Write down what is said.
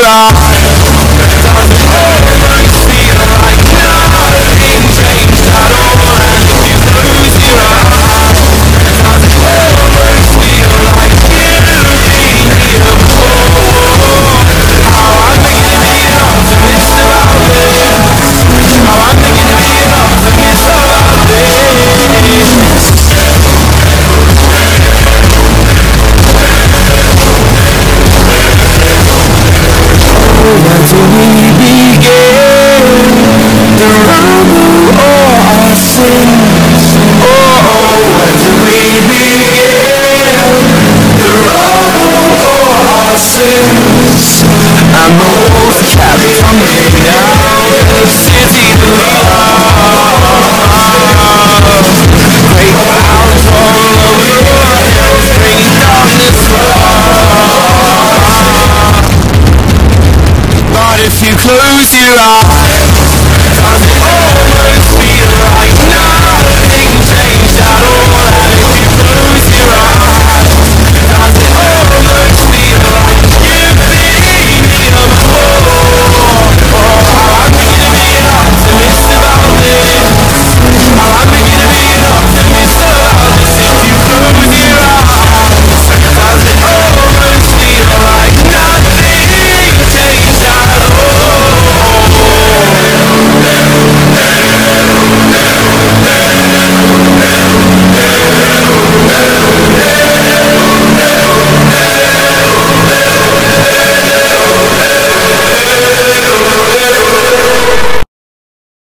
Yeah. close your eyes.